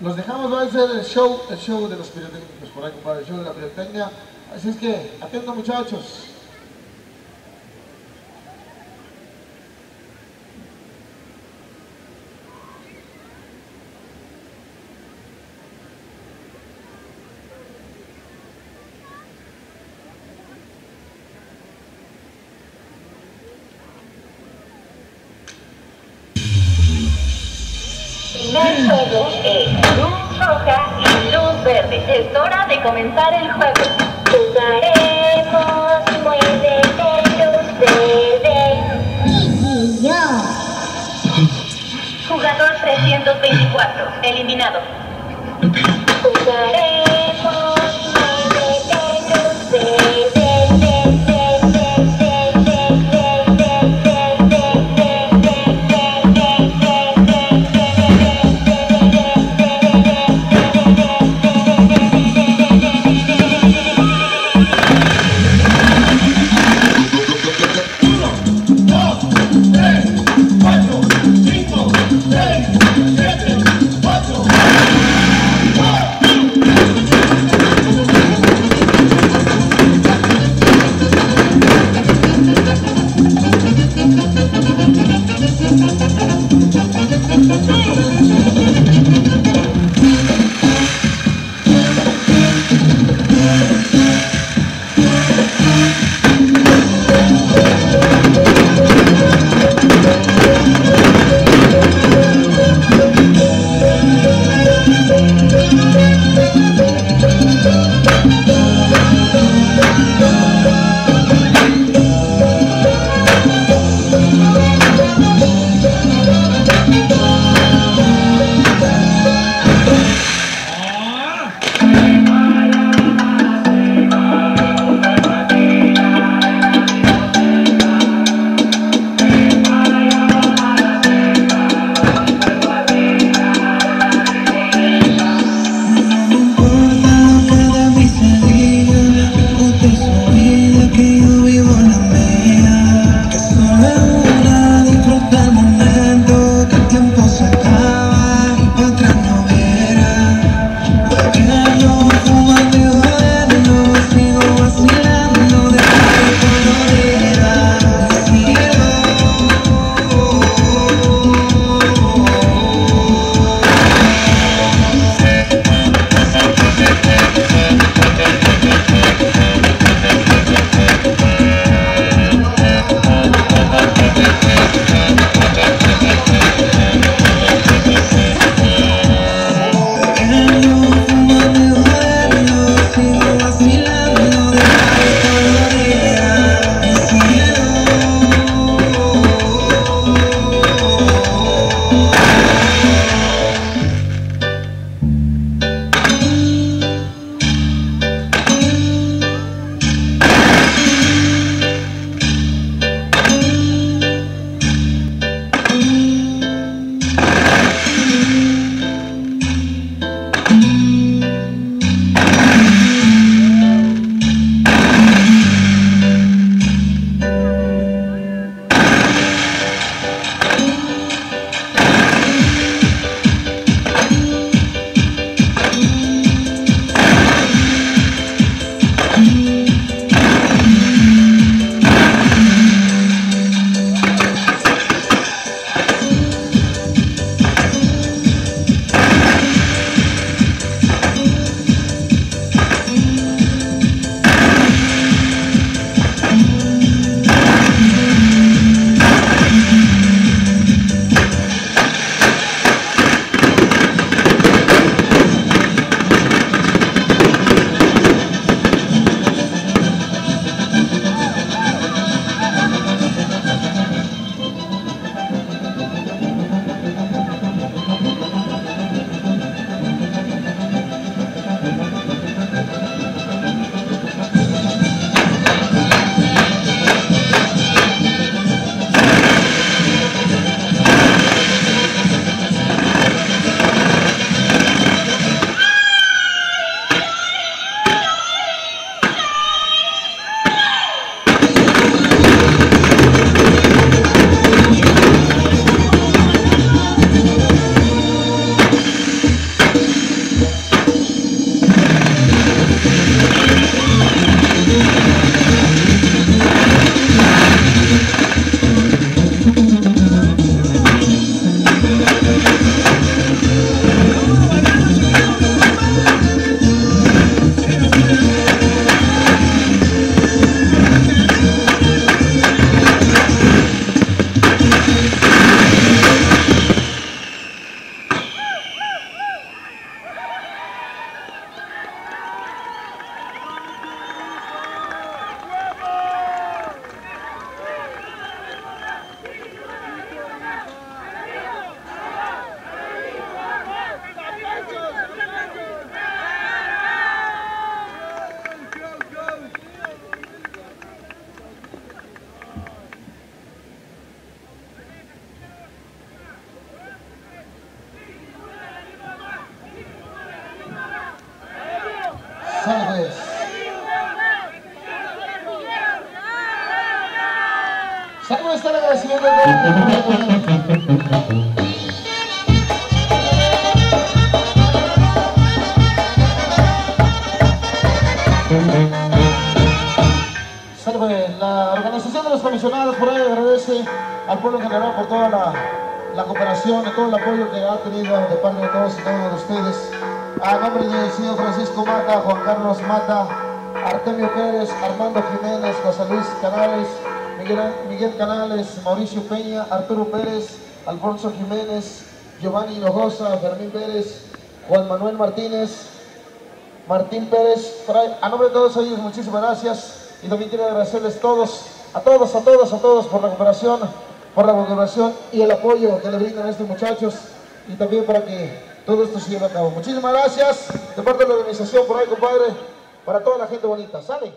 Los dejamos, va a ser el show, el show de los pirotécnicos por ahí, compadre, el show de la pirotecnia. Así es que, atento muchachos. Primer juego es luz roja y luz verde. Es hora de comenzar el juego. Jugaremos, muévete, luz verde. Jugador 324, eliminado. Jugaremos, Pues. Salvo de Sale pues. La organización de los comisionados por ahí agradece al pueblo en general por toda la, la cooperación y todo el apoyo que ha tenido de parte de todos y de ustedes. A nombre del señor Francisco Mata, Juan Carlos Mata, Artemio Pérez, Armando Jiménez, José Luis Canales, Miguel, Canales, Mauricio Peña, Arturo Pérez, Alfonso Jiménez, Giovanni Hinojosa, Fermín Pérez, Juan Manuel Martínez, Martín Pérez, a nombre de todos ellos muchísimas gracias. Y también quiero agradecerles todos, a todos, a todos, a todos por la cooperación, por la cooperación y el apoyo que le brindan a estos muchachos. Y también para que todo esto se lleve a cabo. Muchísimas gracias de parte de la organización por ahí, compadre, para toda la gente bonita. ¿Sale?